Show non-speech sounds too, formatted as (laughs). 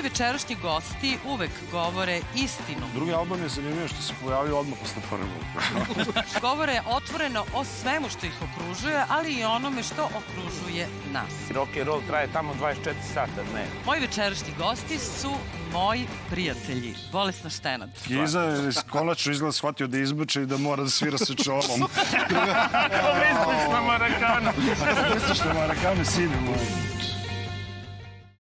Moji večerašnji gosti uvek govore istinu. Drugi album je zanimljivo što se pojavio odmah posle prvog. (laughs) govore otvoreno o svemu što ih okružuje, ali i onome što okružuje nas. Rock and roll traje tamo 24 sata ne. Moji večerašnji gosti su moji prijatelji. Bolesna Štenad. Giza je konačno izgled shvatio da izbuče i da mora da svira sa čolom. Kako (laughs) misliš na Marakanu? Kako (laughs) misliš na Marakanu, sine moj?